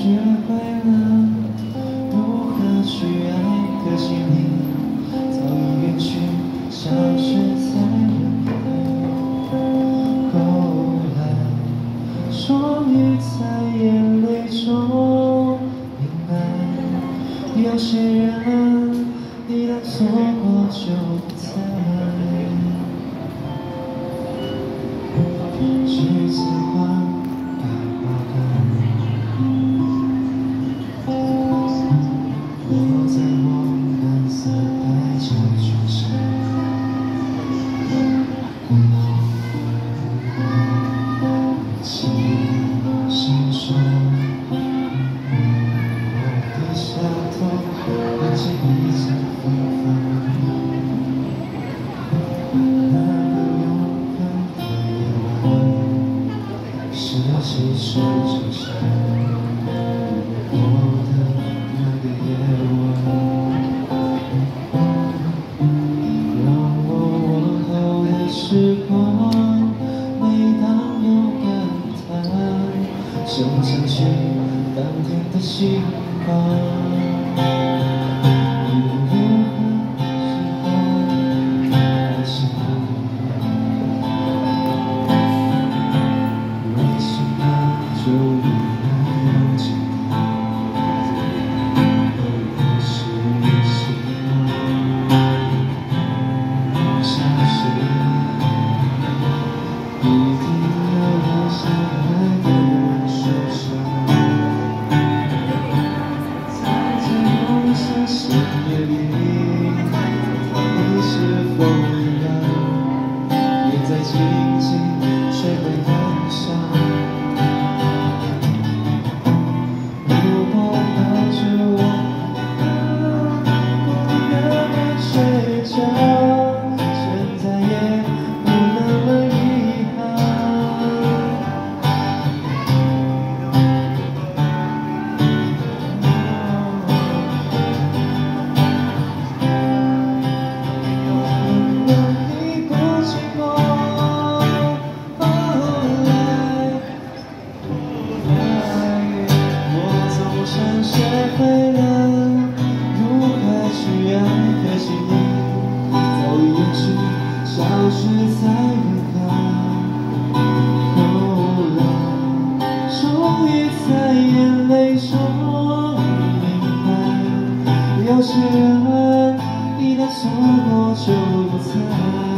学会了如何去爱，可惜你早已远去，消失在人海。后来，终于在眼泪中明白，有些人一旦错过就不再。谁守着谁？我的那个夜晚，让我往后的时光，每当有感叹，想想起当天的星光。silver 有些人一旦错过，就不在。